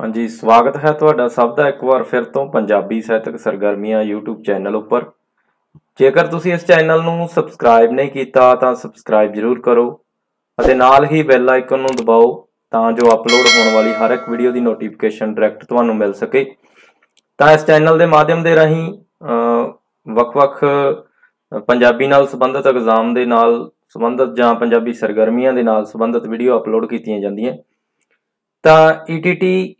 ਹਾਂਜੀ ਸਵਾਗਤ ਹੈ ਤੁਹਾਡਾ ਸਭ ਦਾ ਇੱਕ ਵਾਰ ਫਿਰ ਤੋਂ ਪੰਜਾਬੀ ਸਾਹਿਤਕ ਸਰਗਰਮੀਆਂ YouTube ਚੈਨਲ ਉੱਪਰ। ਜੇਕਰ ਤੁਸੀਂ ਇਸ ਚੈਨਲ ਨੂੰ ਸਬਸਕ੍ਰਾਈਬ ਨਹੀਂ ਕੀਤਾ ਤਾਂ ਸਬਸਕ੍ਰਾਈਬ ਜ਼ਰੂਰ ਕਰੋ ਅਤੇ ਨਾਲ ਹੀ ਬੈਲ ਆਈਕਨ ਨੂੰ ਦਬਾਓ ਤਾਂ ਜੋ ਅਪਲੋਡ ਹੋਣ ਵਾਲੀ ਹਰ ਇੱਕ ਵੀਡੀਓ ਦੀ ਨੋਟੀਫਿਕੇਸ਼ਨ ਡਾਇਰੈਕਟ ਤੁਹਾਨੂੰ ਮਿਲ ਸਕੇ। ਤਾਂ ਇਸ ਚੈਨਲ ਦੇ ਮਾਧਿਅਮ ਦੇ ਰਾਹੀਂ ਵੱਖ-ਵੱਖ ਪੰਜਾਬੀ ਨਾਲ ਸੰਬੰਧਿਤ ਐਗਜ਼ਾਮ ਦੇ ਨਾਲ ਸੰਬੰਧਿਤ ਜਾਂ ਪੰਜਾਬੀ ਸਰਗਰਮੀਆਂ ਦੇ ਨਾਲ ਸੰਬੰਧਿਤ ਵੀਡੀਓ ਅਪਲੋਡ ਕੀਤੀਆਂ ਜਾਂਦੀਆਂ। ਤਾਂ ETT ਅਹ,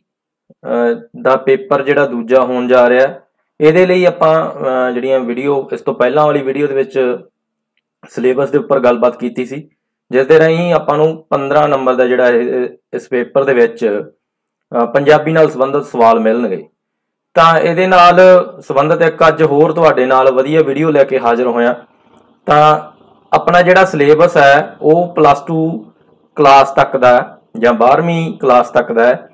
ਦਾ ਪੇਪਰ ਜਿਹੜਾ ਦੂਜਾ ਹੋਣ ਜਾ ਰਿਹਾ ਇਹਦੇ ਲਈ ਆਪਾਂ ਜਿਹੜੀਆਂ ਵੀਡੀਓ ਇਸ ਤੋਂ ਪਹਿਲਾਂ ਵਾਲੀ ਵੀਡੀਓ ਦੇ ਵਿੱਚ ਸਿਲੇਬਸ ਦੇ ਉੱਪਰ ਗੱਲਬਾਤ ਕੀਤੀ ਸੀ। ਜਿਸ ਦੇ ਰਾਹੀਂ ਆਪਾਂ ਨੂੰ 15 ਨੰਬਰ ਦਾ ਜਿਹੜਾ ਇਹ- ਇਸ ਪੇਪਰ ਦੇ ਵਿੱਚ ਪੰਜਾਬੀ ਨਾਲ ਸੰਬੰਧਿਤ ਸਵਾਲ ਮਿਲਣਗੇ। ਤਾਂ ਇਹਦੇ ਨਾਲ ਸੰਬੰਧਿਤ ਇੱਕ ਅੱਜ ਹੋਰ ਤੁਹਾਡੇ ਨਾਲ ਵਧੀਆ ਵੀਡੀਓ ਲੈ ਕੇ ਹਾਜ਼ਰ ਹੋਇਆ। ਤਾਂ ਆਪਣਾ ਜਿਹੜਾ ਸਿਲੇਬਸ ਹੈ, ਉਹ ਪਲੱਸ 2 ਕਲਾਸ ਤੱਕ ਦਾ ਜਾਂ 12ਵੀਂ ਕਲਾਸ ਤੱਕ ਦਾ ਹੈ।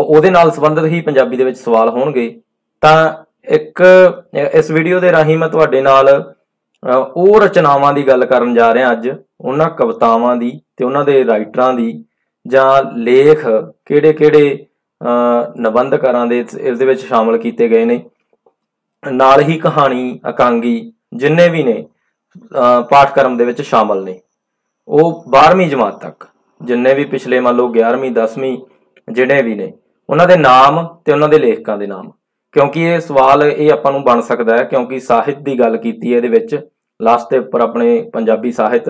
ਉਹਦੇ ਨਾਲ ਸੰਬੰਧਿਤ ਹੀ ਪੰਜਾਬੀ ਦੇ ਵਿੱਚ ਸਵਾਲ ਹੋਣਗੇ। ਤਾਂ ਇੱਕ, ਇਸ ਵੀਡੀਓ ਦੇ ਰਾਹੀਂ ਮੈਂ ਤੁਹਾਡੇ ਨਾਲ ਉਹ ਰਚਨਾਵਾਂ ਦੀ ਗੱਲ ਕਰਨ ਜਾ ਰਿਹਾ ਅੱਜ। ਉਹਨਾਂ ਕਵਿਤਾਵਾਂ ਦੀ ਤੇ ਉਹਨਾਂ ਦੇ ਰਾਈਟਰਾਂ ਦੀ, ਜਾਂ ਲੇਖ ਕਿਹੜੇ-ਕਿਹੜੇ ਨਿਬੰਧਕਾਰਾਂ ਦੇ ਇਸ ਦੇ ਵਿੱਚ ਸ਼ਾਮਲ ਕੀਤੇ ਗਏ ਨੇ। ਨਾਲ ਹੀ ਕਹਾਣੀ ਇਕਾਂਗੀ ਜਿੰਨੇ ਵੀ ਨੇ ਪਾਠਕ੍ਰਮ ਦੇ ਵਿੱਚ ਸ਼ਾਮਲ ਨੇ। ਉਹ 12ਵੀਂ ਜਮਾਤ ਤੱਕ, ਜਿੰਨੇ ਵੀ ਪਿਛਲੇ ਮੰਨ ਲਓ 11ਵੀਂ 10ਵੀਂ ਜਿਹੜੇ ਵੀ ਨੇ। ਉਹਨਾਂ ਦੇ ਨਾਮ ਤੇ ਉਹਨਾਂ ਦੇ ਲੇਖਕਾਂ ਦੇ ਨਾਮ। ਕਿਉਂਕਿ ਇਹ ਸਵਾਲ ਇਹ ਆਪਾਂ ਨੂੰ ਬਣ ਸਕਦਾ ਹੈ, ਕਿਉਂਕਿ ਸਾਹਿਤ ਦੀ ਗੱਲ ਕੀਤੀ ਹੈ ਇਹਦੇ ਵਿੱਚ ਲਾਸਟ ਦੇ ਉੱਪਰ ਆਪਣੇ ਪੰਜਾਬੀ ਸਾਹਿਤ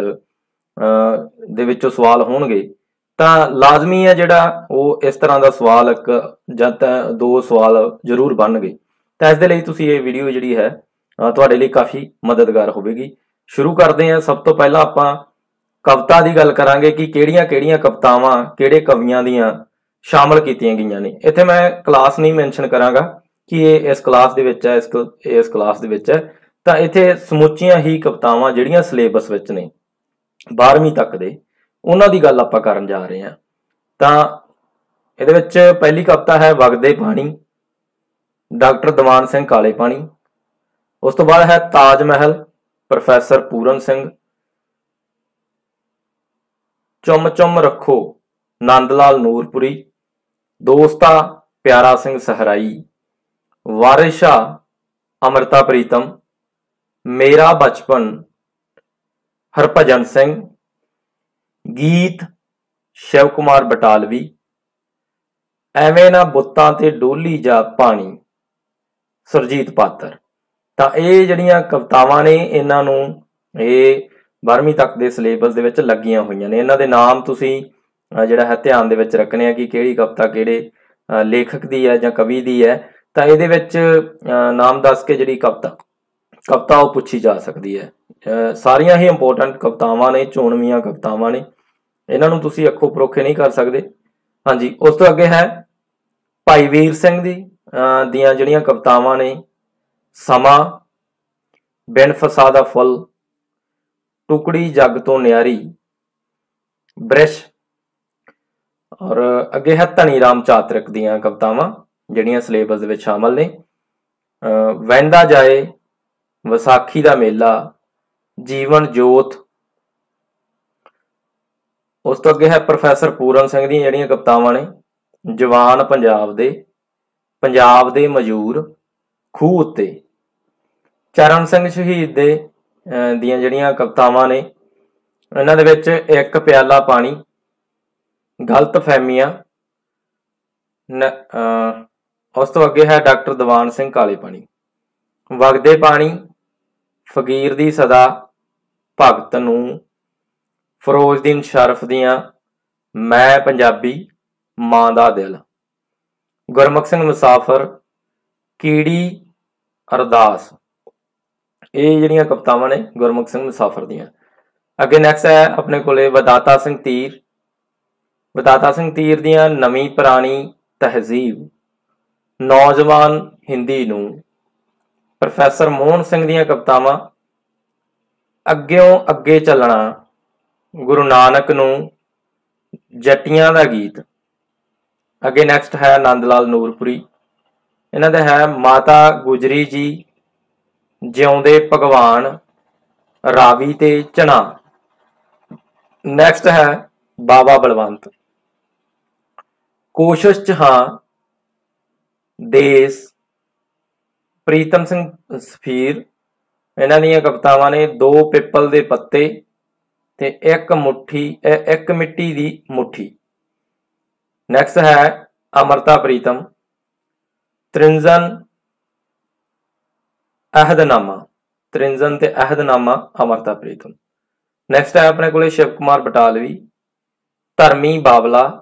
ਦੇ ਵਿੱਚੋਂ ਸਵਾਲ ਹੋਣਗੇ। ਤਾਂ ਲਾਜ਼ਮੀ ਹੈ ਜਿਹੜਾ ਉਹ ਇਸ ਤਰ੍ਹਾਂ ਦਾ ਸਵਾਲ, ਇੱਕ ਜਾਂ ਤਾਂ ਦੋ ਸਵਾਲ ਜ਼ਰੂਰ ਬਣਨਗੇ। ਤਾਂ ਇਸ ਦੇ ਲਈ ਤੁਸੀਂ ਇਹ ਵੀਡੀਓ ਜਿਹੜੀ ਹੈ ਤੁਹਾਡੇ ਲਈ ਕਾਫੀ ਮਦਦਗਾਰ ਹੋਵੇਗੀ। ਸ਼ੁਰੂ ਕਰਦੇ ਹਾਂ, ਸਭ ਤੋਂ ਪਹਿਲਾਂ ਆਪਾਂ ਕਵਿਤਾ ਦੀ ਗੱਲ ਕਰਾਂਗੇ ਕਿ ਕਿਹੜੀਆਂ-ਕਿਹੜੀਆਂ ਕਵਿਤਾਵਾਂ, ਕਿਹੜੇ ਕਵੀਆਂ ਦੀਆਂ ਸ਼ਾਮਲ ਕੀਤੀਆਂ ਗਈਆਂ ਨੇ। ਇੱਥੇ ਮੈਂ ਕਲਾਸ ਨਹੀਂ ਮੈਂਸ਼ਨ ਕਰਾਂਗਾ ਕਿ ਇਹ ਇਸ ਕਲਾਸ ਦੇ ਵਿੱਚ ਹੈ, ਇਸ ਕਲ- ਇਸ ਕਲਾਸ ਦੇ ਵਿੱਚ ਹੈ। ਤਾਂ ਇੱਥੇ ਸਮੁੱਚੀਆਂ ਹੀ ਕਵਿਤਾਵਾਂ ਜਿਹੜੀਆਂ ਸਿਲੇਬਸ ਵਿੱਚ ਨੇ 12ਵੀਂ ਤੱਕ ਦੇ, ਉਹਨਾਂ ਦੀ ਗੱਲ ਆਪਾਂ ਕਰਨ ਜਾ ਰਹੇ ਹਾਂ। ਤਾਂ ਇਹਦੇ ਵਿੱਚ ਪਹਿਲੀ ਕਵਿਤਾ ਹੈ, ਵਗਦੇ ਪਾਣੀ, ਡਾਕਟਰ ਦਵਾਨ ਸਿੰਘ ਕਾਲੇ ਪਾਣੀ। ਉਸ ਤੋਂ ਬਾਅਦ ਹੈ, ਤਾਜ ਮਹਿਲ, ਪ੍ਰੋਫੈਸਰ ਪੂਰਨ ਸਿੰਘ। ਚੁੰਮ ਚੁੰਮ ਰੱਖੋ, ਨੰਦ ਲਾਲ ਨੂਰਪੁਰੀ। ਦੋਸਤਾ ਪਿਆਰਾ ਸਿੰਘ ਸਹਰਾਈ, ਵਾਰਿਸ਼ਾ ਅਮਰਤਾ ਪ੍ਰੀਤਮ, ਮੇਰਾ ਬਚਪਨ ਹਰਭਜਨ ਸਿੰਘ, ਗੀਤ ਸ਼ਿਵ ਕੁਮਾਰ ਬਟਾਲਵੀ, ਐਵੇਂ ਨਾ ਬੁੱਤਾਂ ਤੇ ਡੋਲੀ ਜਾ ਪਾਣੀ, ਸੁਰਜੀਤ ਪਾਤਰ। ਤਾਂ ਇਹ ਜਿਹੜੀਆਂ ਕਵਿਤਾਵਾਂ ਨੇ, ਇਹਨਾਂ ਨੂੰ ਇਹ 12ਵੀਂ ਤੱਕ ਦੇ ਸਿਲੇਬਸ ਦੇ ਵਿੱਚ ਲੱਗੀਆਂ ਹੋਈਆਂ ਨੇ। ਇਹਨਾਂ ਦੇ ਨਾਮ ਤੁਸੀਂ ਜਿਹੜਾ ਹੈ ਧਿਆਨ ਦੇ ਵਿੱਚ ਰੱਖਣੇ ਆ ਕਿ ਕਿਹੜੀ ਕਵਿਤਾ ਕਿਹੜੇ ਲੇਖਕ ਦੀ ਹੈ ਜਾਂ ਕਵੀ ਦੀ ਹੈ, ਤਾਂ ਇਹਦੇ ਵਿੱਚ ਨਾਮ ਦੱਸ ਕੇ ਜਿਹੜੀ ਕਵਿਤਾ ਕਵਿਤਾ ਉਹ ਪੁੱਛੀ ਜਾ ਸਕਦੀ ਹੈ। ਸਾਰੀਆਂ ਹੀ ਇੰਪੋਰਟੈਂਟ ਕਵਿਤਾਵਾਂ ਨੇ, ਚੋਣਵੀਆਂ ਕਵਿਤਾਵਾਂ ਨੇ। ਇਹਨਾਂ ਨੂੰ ਤੁਸੀਂ ਅੱਖੋਂ ਪਰੋਖੇ ਨਹੀਂ ਕਰ ਸਕਦੇ। ਹਾਂਜੀ, ਉਸ ਤੋਂ ਅੱਗੇ ਹੈ ਭਾਈ ਵੀਰ ਸਿੰਘ ਦੀ ਦੀਆਂ ਜਿਹੜੀਆਂ ਕਵਿਤਾਵਾਂ ਨੇ, ਸਮਾਂ, ਬਿਨ ਫਸਾ ਦਾ ਫੁੱਲ, ਟੁਕੜੀ ਜੱਗ ਤੋਂ ਨਿਆਰੀ, ਬ੍ਰਿਸ਼ ਔਰ ਅੱਗੇ ਹੈ ਧਨੀ ਰਾਮ ਚਾਤਰਕ ਦੀਆਂ ਕਵਿਤਾਵਾਂ, ਜਿਹੜੀਆਂ ਸਿਲੇਬਸ ਦੇ ਵਿੱਚ ਸ਼ਾਮਲ ਨੇ। ਅਹ ਵਹਿੰਦਾ ਜਾਏ, ਵਿਸਾਖੀ ਦਾ ਮੇਲਾ, ਜੀਵਨ ਜੋਤ। ਉਸ ਤੋਂ ਅੱਗੇ ਹੈ ਪ੍ਰੋਫੈਸਰ ਪੂਰਨ ਸਿੰਘ ਦੀਆਂ ਜਿਹੜੀਆਂ ਕਵਿਤਾਵਾਂ ਨੇ, ਜਵਾਨ ਪੰਜਾਬ ਦੇ ਪੰਜਾਬ ਦੇ ਮਜ਼ਦੂਰ, ਖੂਹ ਉੱਤੇ। ਚਰਨ ਸਿੰਘ ਸ਼ਹੀਦ ਦੇ ਦੀਆਂ ਜਿਹੜੀਆਂ ਕਵਿਤਾਵਾਂ ਨੇ, ਇਹਨਾਂ ਦੇ ਵਿੱਚ ਇੱਕ ਪਿਆਲਾ ਪਾਣੀ ਗਲਤ ਫਹਿਮੀਆਂ। ਨ- ਉਸ ਤੋਂ ਅੱਗੇ ਹੈ ਡਾਕਟਰ ਦੀਵਾਨ ਸਿੰਘ ਕਾਲੇ ਪਾਣੀ ਵਗਦੇ ਪਾਣੀ, ਫਕੀਰ ਦੀ ਸਦਾ ਭਗਤ ਨੂੰ। ਫਿਰੋਜ਼ਦੀਨ ਸ਼ਰਫ ਦੀਆਂ, ਮੈਂ ਪੰਜਾਬੀ, ਮਾਂ ਦਾ ਦਿਲ। ਗੁਰਮੁਖ ਸਿੰਘ ਮੁਸਾਫਰ, ਕੀੜੀ ਅਰਦਾਸ। ਇਹ ਜਿਹੜੀਆਂ ਕਵਿਤਾਵਾਂ ਨੇ ਗੁਰਮੁਖ ਸਿੰਘ ਮੁਸਾਫਰ ਦੀਆਂ। ਅੱਗੇ ਨੈਕਸਟ ਹੈ, ਆਪਣੇ ਕੋਲੇ ਵਦਾਤਾ ਸਿੰਘ ਤੀਰ। ਬਤਾਤਾ ਸਿੰਘ ਤੀਰ ਦੀਆਂ ਨਵੀਂ ਪੁਰਾਣੀ ਤਹਿਜ਼ੀਬ। ਨੌਜਵਾਨ ਹਿੰਦੀ ਨੂੰ ਪ੍ਰੋਫੈਸਰ ਮੋਹਨ ਸਿੰਘ ਦੀਆਂ ਕਵਿਤਾਵਾਂ ਅੱਗਿਓਂ ਅੱਗੇ ਚੱਲਣਾ ਗੁਰੂ ਨਾਨਕ ਨੂੰ ਜੱਟੀਆਂ ਦਾ ਗੀਤ। ਅੱਗੇ ਨੈਕਸਟ ਹੈ ਆਨੰਦ ਲਾਲ ਨੂਰਪੁਰੀ। ਇਹਨਾਂ ਦਾ ਹੈ ਮਾਤਾ ਗੁਜਰੀ ਜੀ ਜਿਉਂਦੇ ਭਗਵਾਨ ਰਾਵੀ ਤੇ ਚਣਾ ਨੈਕਸਟ ਹੈ ਬਾਬਾ ਬਲਵੰਤ। ਕੋਸ਼ਿਸ਼ ਚ ਹਾਂ, ਦੇਸ, ਪ੍ਰੀਤਮ ਸਿੰਘ ਸਫੀਰ, ਇਹਨਾਂ ਦੀਆਂ ਕਵਿਤਾਵਾਂ ਨੇ ਦੋ ਪਿੱਪਲ ਦੇ ਪੱਤੇ ਤੇ ਇੱਕ ਮੁੱਠੀ ਇੱਕ ਮਿੱਟੀ ਦੀ ਮੁੱਠੀ। ਨੈਕਸਟ ਹੈ ਅਮਰਤਾ ਪ੍ਰੀਤਮ, ਤ੍ਰਿੰਜਨ ਅਹਿਦਨਾਮਾ, ਤ੍ਰਿੰਜਨ ਤੇ ਅਹਿਦਨਾਮਾ ਅਮਰਤਾ ਪ੍ਰੀਤਮ। ਨੈਕਸਟ ਹੈ ਆਪਣੇ ਕੋਲੇ ਸ਼ਿਵ ਕੁਮਾਰ ਬਟਾਲਵੀ, ਧਰਮੀ ਬਾਬਲਾ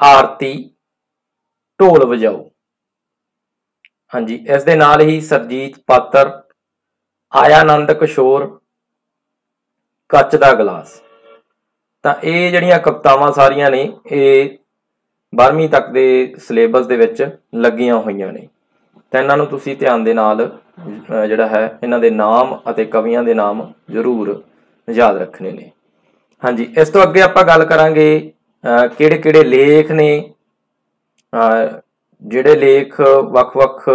ਆਰਤੀ ਢੋਲ ਵਜਾਓ। ਹਾਂਜੀ, ਇਸ ਦੇ ਨਾਲ ਹੀ ਸਰਜੀਤ ਪਾਤਰ ਆਯਾਨੰਦ ਕਿਸ਼ੋਰ, ਕੱਚ ਦਾ ਗਲਾਸ। ਤਾਂ ਇਹ ਜਿਹੜੀਆਂ ਕਵਿਤਾਵਾਂ ਸਾਰੀਆਂ ਨੇ, ਇਹ 12ਵੀਂ ਤੱਕ ਦੇ ਸਿਲੇਬਸ ਦੇ ਵਿੱਚ ਲੱਗੀਆਂ ਹੋਈਆਂ ਨੇ। ਤਾਂ ਇਹਨਾਂ ਨੂੰ ਤੁਸੀਂ ਧਿਆਨ ਦੇ ਨਾਲ ਜਿਹੜਾ ਹੈ, ਇਹਨਾਂ ਦੇ ਨਾਮ ਅਤੇ ਕਵੀਆਂ ਦੇ ਨਾਮ ਜ਼ਰੂਰ ਯਾਦ ਰੱਖਣੇ ਨੇ। ਹਾਂਜੀ, ਇਸ ਤੋਂ ਅੱਗੇ ਆਪਾਂ ਗੱਲ ਕਰਾਂਗੇ ਕਿਹੜੇ ਕਿਹੜੇ ਲੇਖ ਨੇ? ਜਿਹੜੇ ਲੇਖ ਵੱਖ-ਵੱਖ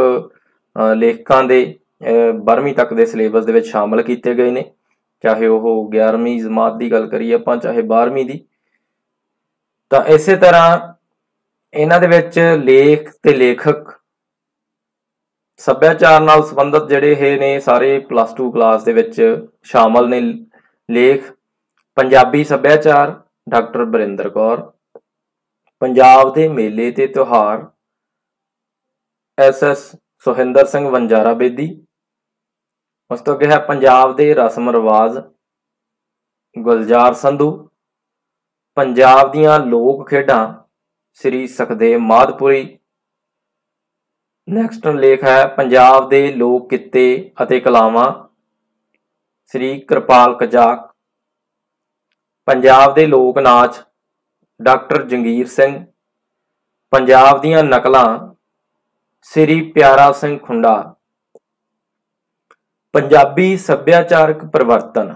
ਲੇਖਕਾਂ ਦੇ ਅਹ, 12ਵੀਂ ਤੱਕ ਦੇ ਸਿਲੇਬਸ ਦੇ ਵਿੱਚ ਸ਼ਾਮਲ ਕੀਤੇ ਗਏ ਨੇ। ਚਾਹੇ ਉਹ 11ਵੀਂ ਜਮਾਤ ਦੀ ਗੱਲ ਕਰੀਏ ਆਪਾਂ ਚਾਹੇ 12ਵੀਂ ਦੀ। ਤਾਂ ਇਸੇ ਤਰ੍ਹਾਂ ਇਹਨਾਂ ਦੇ ਵਿੱਚ ਲੇਖ ਤੇ ਲੇਖਕ ਸੱਭਿਆਚਾਰ ਨਾਲ ਸੰਬੰਧਿਤ ਜਿਹੜੇ ਇਹ ਨੇ ਸਾਰੇ ਪਲੱਸ 2 ਕਲਾਸ ਦੇ ਵਿੱਚ ਸ਼ਾਮਲ ਨੇ। ਲੇਖ ਪੰਜਾਬੀ ਸੱਭਿਆਚਾਰ ਡਾਕਟਰ ਬਰਿੰਦਰ ਕੌਰ, ਪੰਜਾਬ ਦੇ ਮੇਲੇ ਤੇ ਤਿਉਹਾਰ, ਐਸ ਐਸ ਸੁਹਿੰਦਰ ਸਿੰਘ ਵੰਜਾਰਾ ਬੇਦੀ, ਉਸ ਤੋਂ ਅੱਗੇ ਹੈ ਪੰਜਾਬ ਦੇ ਰਸਮ ਰਿਵਾਜ, ਗੁਲਜ਼ਾਰ ਸੰਧੂ, ਪੰਜਾਬ ਦੀਆਂ ਲੋਕ ਖੇਡਾਂ, ਸ੍ਰੀ ਸਖਦੇਵ ਮਾਧਪੁਰੀ ਨੈਕਸਟ ਲੇਖ ਹੈ ਪੰਜਾਬ ਦੇ ਲੋਕ ਕਿੱਤੇ ਅਤੇ ਕਲਾਵਾਂ, ਸ੍ਰੀ ਕਿਰਪਾਲ ਕਜਾਕ ਪੰਜਾਬ ਦੇ ਲੋਕ ਨਾਚ ਡਾਕਟਰ ਜੰਗੀਰ ਸਿੰਘ, ਪੰਜਾਬ ਦੀਆਂ ਨਕਲਾਂ ਸ੍ਰੀ ਪਿਆਰਾ ਸਿੰਘ ਖੁੰਡਾ, ਪੰਜਾਬੀ ਸੱਭਿਆਚਾਰਕ ਪਰਿਵਰਤਨ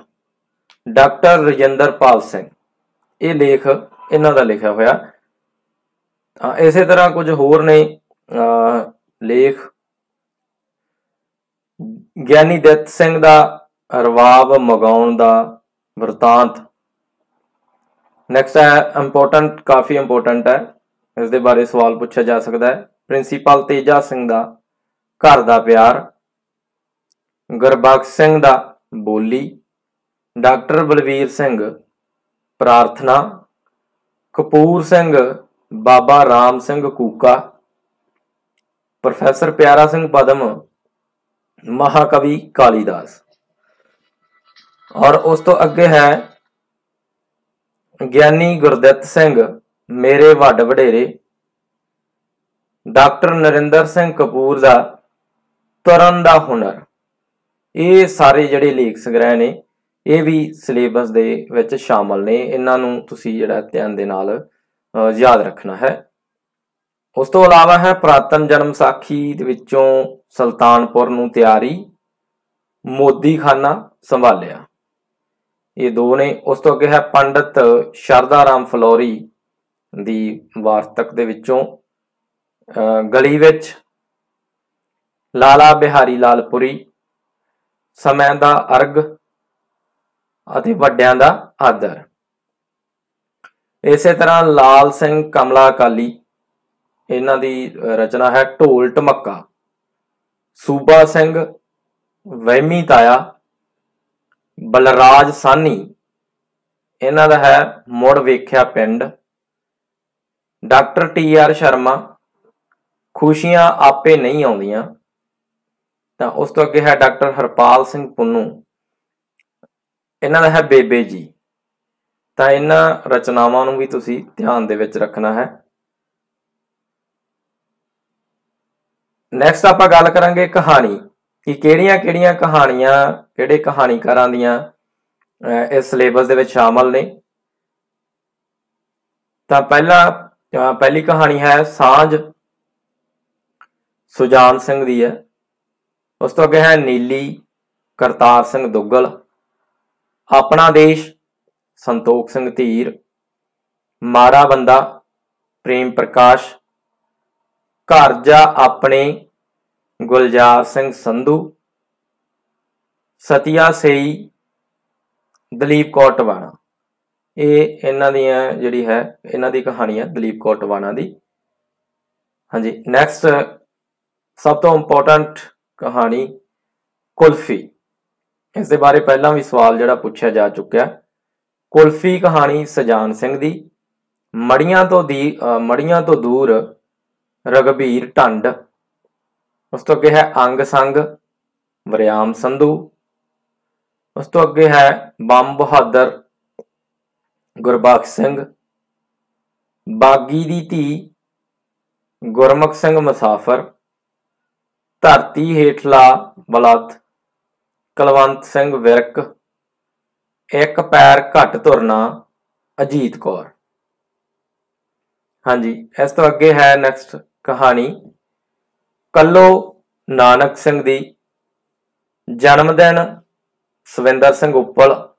ਡਾਕਟਰ ਰਜਿੰਦਰਪਾਲ ਸਿੰਘ। ਇਹ ਲੇਖ ਇਹਨਾਂ ਦਾ ਲਿਖਿਆ ਹੋਇਆ। ਇਸੇ ਤਰ੍ਹਾਂ ਕੁਝ ਹੋਰ ਨੇ ਲੇਖ। ਗਿਆਨੀ ਦਿੱਤ ਸਿੰਘ ਦਾ ਰਵਾਬ ਮਗਾਉਣ ਦਾ ਵਰਤਾਂਤ ਨੈਕਸਟ ਹੈ ਇੰਪੋਰਟੈਂਟ ਕਾਫੀ ਇੰਪੋਰਟੈਂਟ ਹੈ। ਇਸ ਦੇ ਬਾਰੇ ਸਵਾਲ ਪੁੱਛਿਆ ਜਾ ਸਕਦਾ ਹੈ। ਪ੍ਰਿੰਸੀਪਲ ਤੇਜਾ ਸਿੰਘ ਦਾ ਘਰ ਦਾ ਪਿਆਰ, ਗੁਰਬਖਸ਼ ਸਿੰਘ ਦਾ ਬੋਲੀ, ਡਾਕਟਰ ਬਲਵੀਰ ਸਿੰਘ ਪ੍ਰਾਰਥਨਾ, ਕਪੂਰ ਸਿੰਘ ਬਾਬਾ ਰਾਮ ਸਿੰਘ ਕੂਕਾ, ਪ੍ਰੋਫੈਸਰ ਪਿਆਰਾ ਸਿੰਘ ਪਦਮ, ਮਹਾਕਵੀ ਕਾਲੀਦਾਸ। ਔਰ ਉਸ ਤੋਂ ਅੱਗੇ ਹੈ ਗਿਆਨੀ ਗੁਰਦਿੱਤ ਸਿੰਘ, ਮੇਰੇ ਵੱਡ ਵਡੇਰੇ, ਡਾਕਟਰ ਨਰਿੰਦਰ ਸਿੰਘ ਕਪੂਰ ਦਾ ਤੁਰਨ ਦਾ ਹੁਨਰ। ਇਹ ਸਾਰੇ ਜਿਹੜੇ ਲੇਖ ਸੰਗ੍ਰਹਿ ਨੇ, ਇਹ ਵੀ ਸਿਲੇਬਸ ਦੇ ਵਿੱਚ ਸ਼ਾਮਲ ਨੇ। ਇਹਨਾਂ ਨੂੰ ਤੁਸੀਂ ਜਿਹੜਾ ਧਿਆਨ ਦੇ ਨਾਲ ਯਾਦ ਰੱਖਣਾ ਹੈ। ਉਸ ਤੋਂ ਇਲਾਵਾ ਹੈ ਪ੍ਰਾਤਨ ਜਨਮ ਸਾਖੀ ਦੇ ਵਿੱਚੋਂ ਸੁਲਤਾਨਪੁਰ ਨੂੰ ਤਿਆਰੀ ਮੋਦੀ ਖਾਨਾ ਸੰਭਾਲਿਆ। ਇਹ ਦੋ ਨੇ। ਉਸ ਤੋਂ ਅੱਗੇ ਹੈ ਪੰਡਤ ਸ਼ਰਦਾ ਰਾਮ ਫਲੋਰੀ ਦੀ ਵਾਰਤਕ ਦੇ ਵਿੱਚੋਂ। ਅਹ, ਗਲੀ ਵਿੱਚ ਲਾਲਾ ਬਿਹਾਰੀ ਲਾਲਪੁਰੀ ਸਮੇਂ ਦਾ ਅਰਗ ਅਤੇ ਵੱਡਿਆਂ ਦਾ ਆਦਰ। ਇਸੇ ਤਰ੍ਹਾਂ ਲਾਲ ਸਿੰਘ ਕਮਲਾ ਕਾਲੀ ਇਹਨਾਂ ਦੀ ਰਚਨਾ ਹੈ ਢੋਲ ਢਮੱਕਾ ਸੂਬਾ ਸਿੰਘ ਵਹਿਮੀ ਤਾਇਆ ਬਲਰਾਜ ਸਾਨੀ ਇਹਨਾਂ ਦਾ ਹੈ ਮੁੜ ਵੇਖਿਆ ਪਿੰਡ। ਡਾਕਟਰ ਟੀ ਆਰ ਸ਼ਰਮਾ, ਖੁਸ਼ੀਆਂ ਆਪੇ ਨਹੀਂ ਆਉਂਦੀਆਂ। ਤਾਂ ਉਸ ਤੋਂ ਅੱਗੇ ਹੈ ਡਾਕਟਰ ਹਰਪਾਲ ਸਿੰਘ ਪੁੰਨੂ। ਇਹਨਾਂ ਦਾ ਹੈ ਬੇਬੇ ਜੀ। ਤਾਂ ਇਹਨਾਂ ਰਚਨਾਵਾਂ ਨੂੰ ਵੀ ਤੁਸੀਂ ਧਿਆਨ ਦੇ ਵਿੱਚ ਰੱਖਣਾ ਹੈ। ਨੈਕਸਟ ਆਪਾਂ ਗੱਲ ਕਰਾਂਗੇ ਕਹਾਣੀ। ਕਿ ਕਿਹੜੀਆਂ-ਕਿਹੜੀਆਂ ਕਹਾਣੀਆਂ, ਕਿਹੜੇ ਕਹਾਣੀਕਾਰਾਂ ਦੀਆਂ ਇਸ ਸਿਲੇਬਸ ਦੇ ਵਿੱਚ ਸ਼ਾਮਲ ਨੇ। ਤਾਂ ਪਹਿਲਾ ਪਹਿਲੀ ਕਹਾਣੀ ਹੈ ਸਾਂਝ ਸੁਜਾਨ ਸਿੰਘ ਦੀ ਹੈ। ਉਸ ਤੋਂ ਅੱਗੇ ਹੈ ਨੀਲੀ ਕਰਤਾਰ ਸਿੰਘ ਦੁੱਗਲ, ਆਪਣਾ ਦੇਸ਼ ਸੰਤੋਖ ਸਿੰਘ ਧੀਰ, ਮਾੜਾ ਬੰਦਾ ਪ੍ਰੇਮ ਪ੍ਰਕਾਸ਼, ਘਰ ਜਾ ਆਪਣੇ ਗੁਲਜ਼ਾਰ ਸਿੰਘ ਸੰਧੂ, ਸਤਿਆ ਸੇਈ, ਦਲੀਪ ਕੌਰ ਟਵਾਣਾ ਇਹ ਇਹਨਾਂ ਦੀਆਂ ਜਿਹੜੀ ਹੈ, ਇਹਨਾਂ ਦੀ ਕਹਾਣੀ ਹੈ ਦਲੀਪ ਕੌਰ ਟਵਾਣਾ ਦੀ। ਹਾਂਜੀ ਨੈਕਸਟ ਸਭ ਤੋਂ ਇੰਪੋਰਟੈਂਟ ਕਹਾਣੀ ਕੁਲਫੀ। ਇਸ ਦੇ ਬਾਰੇ ਪਹਿਲਾਂ ਵੀ ਸਵਾਲ ਜਿਹੜਾ ਪੁੱਛਿਆ ਜਾ ਚੁੱਕਿਆ। ਕੁਲਫੀ ਕਹਾਣੀ ਸਜਾਨ ਸਿੰਘ ਦੀ। ਮੜੀਆਂ ਤੋਂ ਦੀ ਮੜੀਆਂ ਤੋਂ ਦੂਰ ਰਗਬੀਰ ਢੰਡ ਉਸ ਤੋਂ ਅੱਗੇ ਹੈ ਅੰਗ ਸੰਗ, ਵਰਿਆਮ ਸੰਧੂ। ਉਸ ਤੋਂ ਅੱਗੇ ਹੈ ਬੰਬ ਬਹਾਦਰ, ਗੁਰਬਖਸ਼ ਸਿੰਘ। ਬਾਗੀ ਦੀ ਧੀ, ਗੁਰਮੁਖ ਸਿੰਘ ਮੁਸਾਫਰ। ਧਰਤੀ ਹੇਠਲਾ ਬਲਦ ਕਲਵੰਤ ਸਿੰਘ ਵਿਰਕ। ਇੱਕ ਪੈਰ ਘੱਟ ਤੁਰਨਾ ਅਜੀਤ ਕੌਰ। ਹਾਂਜੀ, ਇਸ ਤੋਂ ਅੱਗੇ ਹੈ ਨੈਕਸਟ ਕਹਾਣੀ। ਕੱਲੋ ਨਾਨਕ ਸਿੰਘ ਦੀ ਜਨਮ ਦਿਨ, ਸਵਿੰਦਰ ਸਿੰਘ ਉੱਪਲ,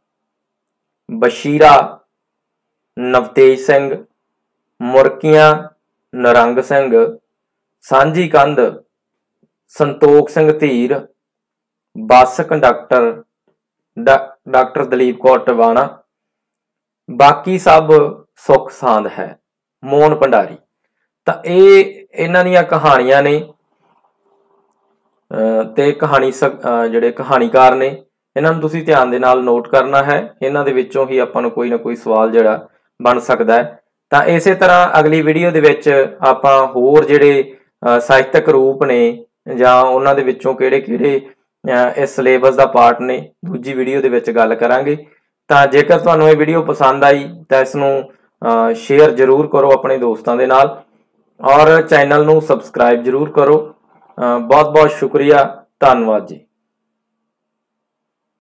ਬਸ਼ੀਰਾ, ਨਵਤੇਜ ਸਿੰਘ, ਮੁਰਕੀਆਂ, ਨਰੰਗ ਸਿੰਘ, ਸਾਂਝੀ ਕੰਧ, ਸੰਤੋਖ ਸਿੰਘ ਧੀਰ, ਬੱਸ ਕੰਡਕਟਰ, ਡਾ- ਡਾਕਟਰ ਦਲੀਪ ਕੌਰ ਟਵਾਣਾ, ਬਾਕੀ ਸਭ ਸੁੱਖ ਸਾਂਦ ਹੈ, ਮੋਹਨ ਭੰਡਾਰੀ। ਤਾਂ ਇਹ, ਇਹਨਾਂ ਦੀਆਂ ਕਹਾਣੀਆਂ ਨੇ ਤੇ ਕਹਾਣੀ ਸ- ਜਿਹੜੇ ਕਹਾਣੀਕਾਰ ਨੇ, ਇਹਨਾਂ ਨੂੰ ਤੁਸੀਂ ਧਿਆਨ ਦੇ ਨਾਲ ਨੋਟ ਕਰਨਾ ਹੈ। ਇਹਨਾਂ ਦੇ ਵਿੱਚੋਂ ਹੀ ਆਪਾਂ ਨੂੰ ਕੋਈ ਨਾ ਕੋਈ ਸਵਾਲ ਜਿਹੜਾ ਬਣ ਸਕਦਾ ਹੈ। ਤਾਂ ਇਸੇ ਤਰ੍ਹਾਂ ਅਗਲੀ ਵੀਡੀਓ ਦੇ ਵਿੱਚ ਆਪਾਂ ਹੋਰ ਜਿਹੜੇ ਸਾਹਿਤਕ ਰੂਪ ਨੇ ਜਾਂ ਉਹਨਾਂ ਦੇ ਵਿੱਚੋਂ ਕਿਹੜੇ-ਕਿਹੜੇ ਇਸ ਸਿਲੇਬਸ ਦਾ ਪਾਰਟ ਨੇ, ਦੂਜੀ ਵੀਡੀਓ ਦੇ ਵਿੱਚ ਗੱਲ ਕਰਾਂਗੇ। ਤਾਂ ਜੇਕਰ ਤੁਹਾਨੂੰ ਇਹ ਵੀਡੀਓ ਪਸੰਦ ਆਈ, ਤਾਂ ਇਸ ਨੂੰ ਸ਼ੇਅਰ ਜ਼ਰੂਰ ਕਰੋ ਆਪਣੇ ਦੋਸਤਾਂ ਦੇ ਨਾਲ। ਔਰ ਚੈਨਲ ਨੂੰ ਸਬਸਕ੍ਰਾਈਬ ਜ਼ਰੂਰ ਕਰੋ। ਬਹੁਤ ਬਹੁਤ ਸ਼ੁਕਰੀਆ। ਧੰਨਵਾਦ ਜੀ।